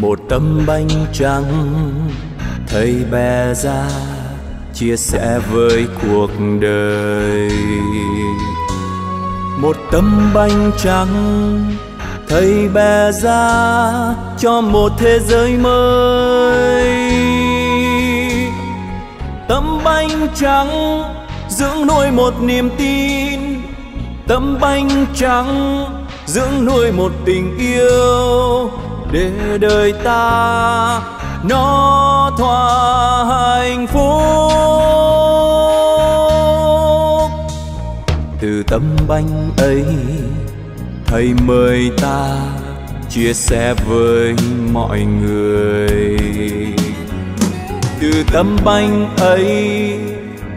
Một tấm bánh trắng, thầy bè ra chia sẻ với cuộc đời. Một tấm bánh trắng, thầy bè ra cho một thế giới mới. Tấm bánh trắng, dưỡng nuôi một niềm tin. Tấm bánh trắng, dưỡng nuôi một tình yêu để đời ta nó thỏa hạnh phúc. Từ tấm bánh ấy, thầy mời ta chia sẻ với mọi người. Từ tấm bánh ấy,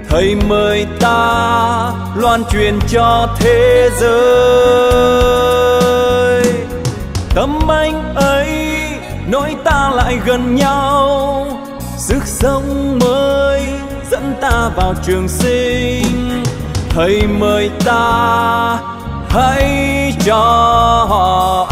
thầy mời ta loan truyền cho thế giới. Tấm bánh ấy nối ta lại gần nhau. Sức sống mới dẫn ta vào trường sinh. Thầy mời ta, hãy cho họ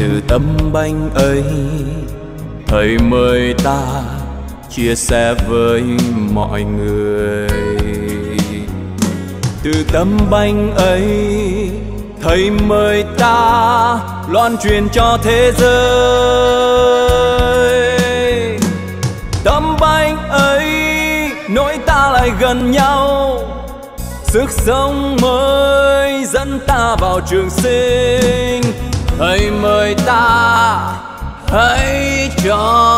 từ tấm bánh ấy. Thầy mời ta chia sẻ với mọi người. Từ tấm bánh ấy, thầy mời ta loan truyền cho thế giới. Tấm bánh ấy, nối ta lại gần nhau. Sức sống mới dẫn ta vào trường sinh hãy mời ta hãy cho